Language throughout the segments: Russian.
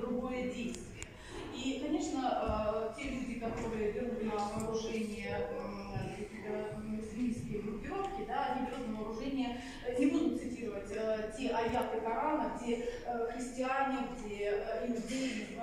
боевое действие. И, конечно, э, те люди, которые берут на вооружение экстремистские группировки, да, они берут на вооружение, э, не буду цитировать э, те аяты Корана, где христиане, где иудеи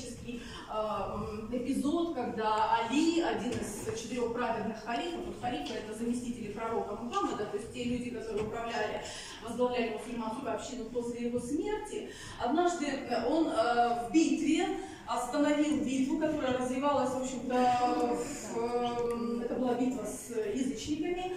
исторический а, эпизод, когда Али, один из четырех праведных халифов, вот халифы это заместители пророка Мухаммада, то есть те люди, которые управляли, возглавляли мусульманскую общину после его смерти, однажды э, он э, в битве остановил битву, которая развивалась, в общем-то, это была битва с язычниками,